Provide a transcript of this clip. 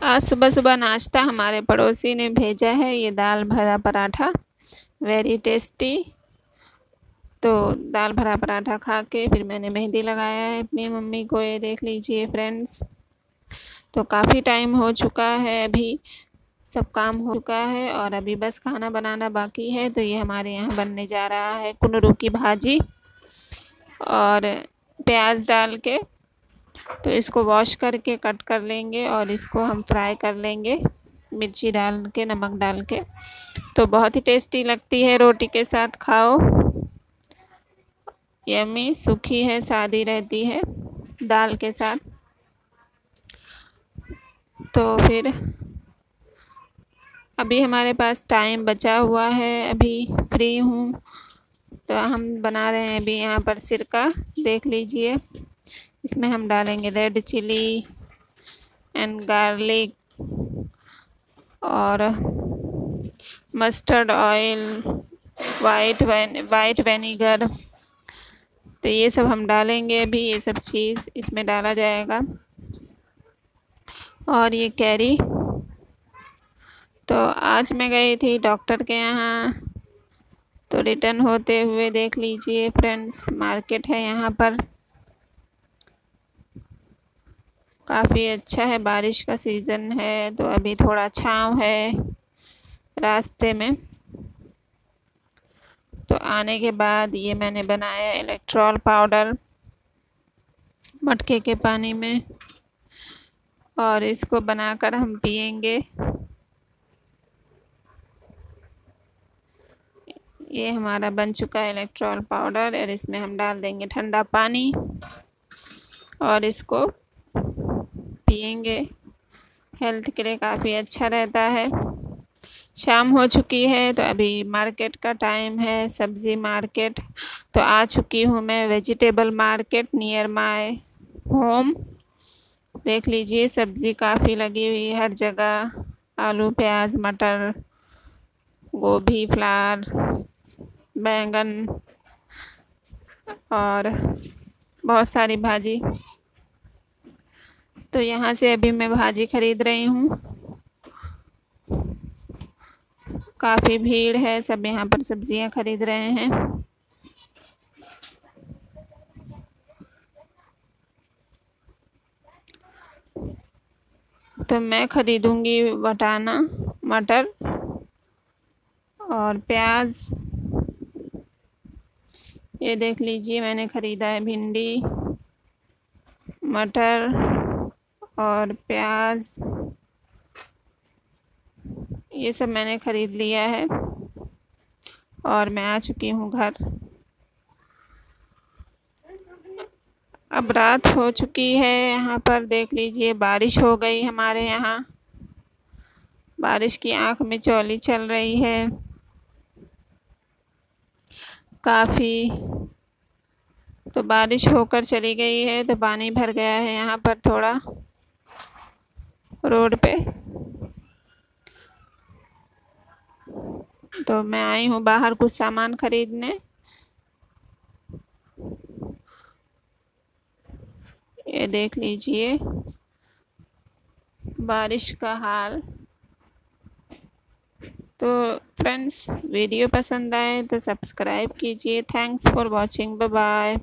आज सुबह सुबह नाश्ता हमारे पड़ोसी ने भेजा है, ये दाल भरा पराठा वेरी टेस्टी तो दाल भरा पराठा खा के फिर मैंने मेहंदी लगाया है अपनी मम्मी को, ये देख लीजिए फ्रेंड्स तो काफ़ी टाइम हो चुका है अभी, सब काम हो चुका है और अभी बस खाना बनाना बाकी है तो ये हमारे यहाँ बनने जा रहा है कुनरू की भाजी और प्याज डाल के। तो इसको वॉश करके कट कर लेंगे और इसको हम फ्राई कर लेंगे, मिर्ची डाल के, नमक डाल के। तो बहुत ही टेस्टी लगती है रोटी के साथ, खाओ। यमी सूखी है, सादी रहती है दाल के साथ। तो फिर अभी हमारे पास टाइम बचा हुआ है, अभी फ्री हूँ। तो हम बना रहे हैं अभी यहाँ पर सिरका, देख लीजिए। इसमें हम डालेंगे रेड चिली एंड गार्लिक और mustard oil, white white vinegar. तो ये सब हम डालेंगे अभी, ये सब चीज़ इसमें डाला जाएगा। और ये कैरी। तो आज मैं गई थी डॉक्टर के यहाँ। तो रिटर्न होते हुए देख लीजिए फ्रेंड्स, मार्केट है यहाँ पर। काफ़ी अच्छा है, बारिश का सीज़न है तो अभी थोड़ा छाँव है रास्ते में। तो आने के बाद ये मैंने बनाया इलेक्ट्रॉल पाउडर मटके के पानी में और इसको बनाकर हम पियेंगे। ये हमारा बन चुका है इलेक्ट्रॉल पाउडर और इसमें हम डाल देंगे ठंडा पानी और इसको पियेंगे। हेल्थ के लिए काफ़ी अच्छा रहता है। शाम हो चुकी है तो अभी मार्केट का टाइम है, सब्ज़ी मार्केट। तो आ चुकी हूँ मैं vegetable market near my home. देख लीजिए, सब्ज़ी काफ़ी लगी हुई हर जगह। आलू, प्याज, मटर, गोभी फ्लावर बैंगन और बहुत सारी भाजी। तो यहाँ से अभी मैं भाजी ख़रीद रही हूँ। काफ़ी भीड़ है, सब यहाँ पर सब्ज़ियाँ ख़रीद रहे हैं। तो मैं ख़रीदूँगी वटाना, मटर और प्याज। ये देख लीजिए, मैंने ख़रीदा है भिंडी, मटर और प्याज, ये सब मैंने ख़रीद लिया है। और मैं आ चुकी हूँ घर। अब रात हो चुकी है, यहाँ पर देख लीजिए, बारिश हो गई हमारे यहाँ। बारिश की आँख में चौली चल रही है। काफ़ी तो बारिश होकर चली गई है तो पानी भर गया है यहाँ पर थोड़ा। रोड पे। तो मैं आई हूँ बाहर कुछ सामान खरीदने। ये देख लीजिए, बारिश का हाल। तो फ्रेंड्स, वीडियो पसंद आए तो सब्सक्राइब कीजिए। Thanks for watching bye bye